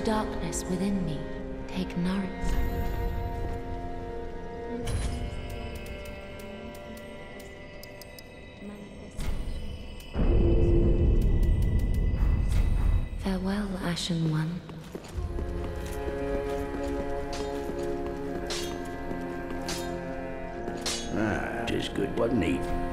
the darkness within me. Take nourishment. Farewell, Ashen One. Ah, just good, wasn't he?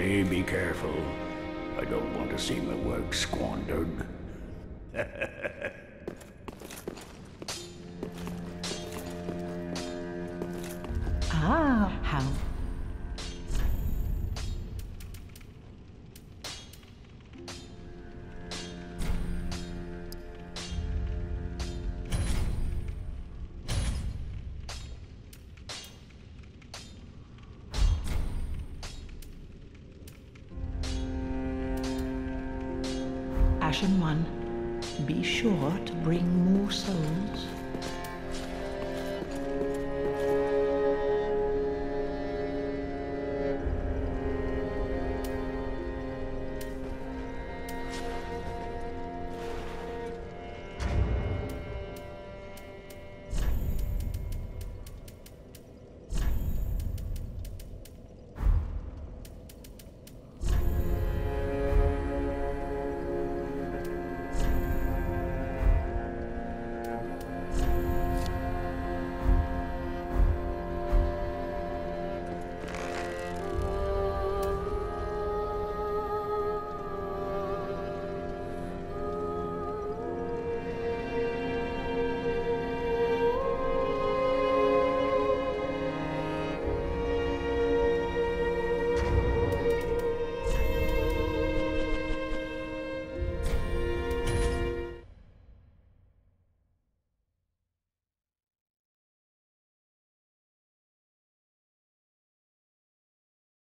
Be careful. I don't want to see my work squandered. Ashen One, be sure to bring more souls.